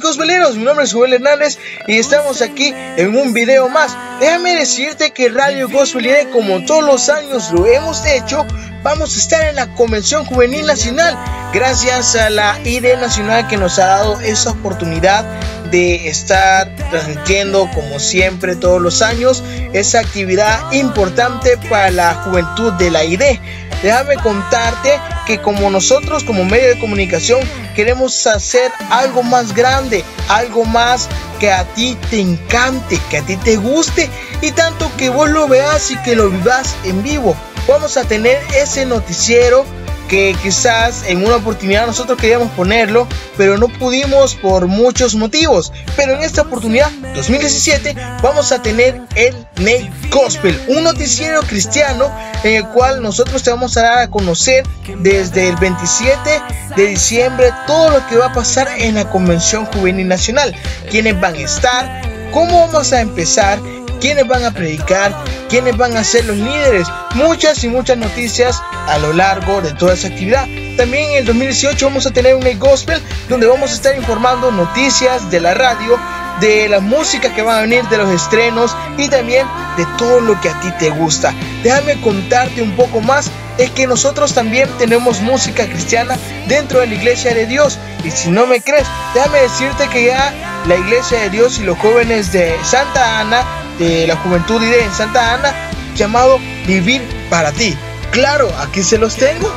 gospeleros, mi nombre es Joel Hernández y estamos aquí en un video más. Déjame decirte que Radio Gospel IDE, como todos los años lo hemos hecho, vamos a estar en la Convención Juvenil Nacional. Gracias a la IDE Nacional que nos ha dado esa oportunidad de estar transmitiendo como siempre todos los años esa actividad importante para la juventud de la IDE. Déjame contarte que como nosotros como medio de comunicación queremos hacer algo más grande, algo más que a ti te encante, que a ti te guste y tanto que vos lo veas y que lo vivas en vivo. Vamos a tener ese noticiero que quizás en una oportunidad nosotros queríamos ponerlo, pero no pudimos por muchos motivos. Pero en esta oportunidad, 2017, vamos a tener el Nate Gospel, un noticiero cristiano en el cual nosotros te vamos a dar a conocer desde el 27 de diciembre todo lo que va a pasar en la Convención Juvenil Nacional, quiénes van a estar, cómo vamos a empezar quiénes van a predicar, quiénes van a ser los líderes, muchas y muchas noticias a lo largo de toda esa actividad. También en el 2018 vamos a tener un gospel donde vamos a estar informando noticias de la radio, de la música que van a venir, de los estrenos y también de todo lo que a ti te gusta. Déjame contarte un poco más, es que nosotros también tenemos música cristiana dentro de la iglesia de Dios. Y si no me crees, déjame decirte que ya la iglesia de Dios y los jóvenes de Santa Ana de la Juventud y de Santa Ana llamado Vivir para ti. Claro, aquí se los tengo.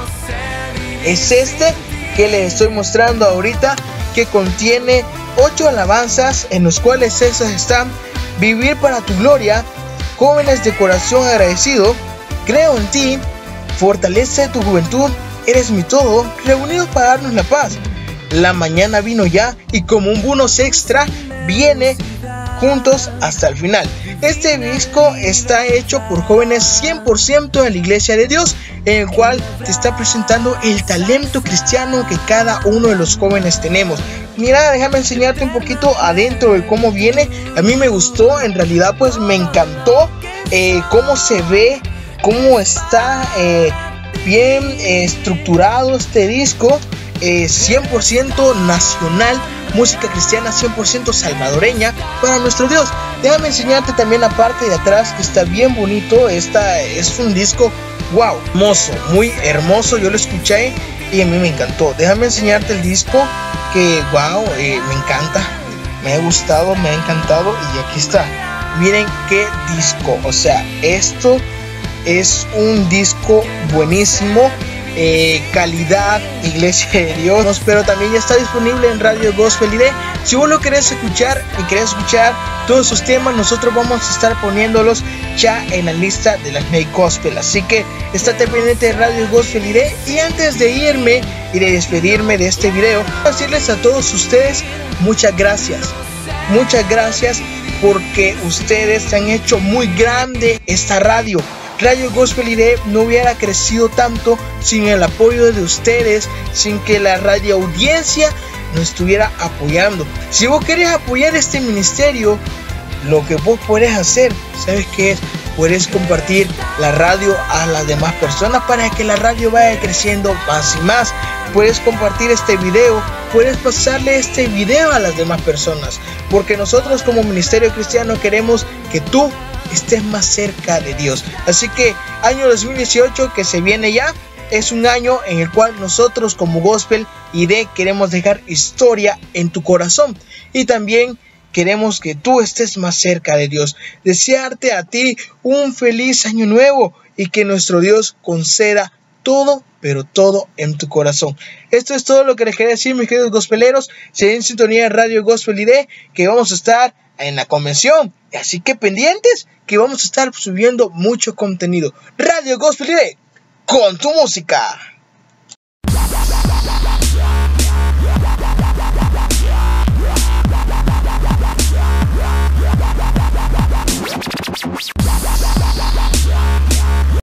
Es este que les estoy mostrando ahorita que contiene ocho alabanzas en los cuales esas están Vivir para tu gloria, jóvenes de corazón agradecido, creo en ti, fortalece tu juventud, eres mi todo, reunidos para darnos la paz. La mañana vino ya y como un bonus extra viene juntos hasta el final. Este disco está hecho por jóvenes 100% de la Iglesia de Dios, en el cual te está presentando el talento cristiano que cada uno de los jóvenes tenemos. Mira, déjame enseñarte un poquito adentro de cómo viene. A mí me gustó, en realidad pues me encantó eh, cómo se ve, cómo está eh, bien eh, estructurado este disco. 100% nacional música cristiana 100% salvadoreña para nuestro Dios. Déjame enseñarte también la parte de atrás que está bien bonito. Esta es un disco, wow, hermoso, muy hermoso. Yo lo escuché y a mí me encantó. Déjame enseñarte el disco que, wow, eh, me encanta. Me ha gustado, me ha encantado y aquí está. Miren qué disco. O sea, esto es un disco buenísimo eh, calidad, Iglesia de Dios. Pero también ya está disponible en Radio Gospel ID. Si vos lo querés escuchar y querés escuchar todos esos temas, nosotros vamos a estar poniéndolos ya en la lista de las May Gospel. Así que estate pendiente de Radio Gospel ID. Y antes de irme y de despedirme de este video, decirles a todos ustedes muchas gracias. Muchas gracias porque ustedes han hecho muy grande esta radio Radio Gospel ID no hubiera crecido tanto sin el apoyo de ustedes, sin que la radio audiencia nos estuviera apoyando. Si vos querés apoyar este ministerio, lo que vos puedes hacer, ¿sabes qué es? Puedes compartir la radio a las demás personas para que la radio vaya creciendo más y más. Puedes compartir este video, puedes pasarle este video a las demás personas, porque nosotros como Ministerio Cristiano queremos que tú estés más cerca de Dios. Así que año 2018 que se viene ya es un año en el cual nosotros como Gospel ID queremos dejar historia en tu corazón y también queremos que tú estés más cerca de Dios. Desearte a ti un feliz año nuevo y que nuestro Dios conceda todo, pero todo en tu corazón. Esto es todo lo que les quería decir, mis queridos gospeleros. Se en sintonía de Radio Gospel ID, que vamos a estar en la convención. Así que pendientes, que vamos a estar subiendo mucho contenido. Radio Gospel ID, con tu música.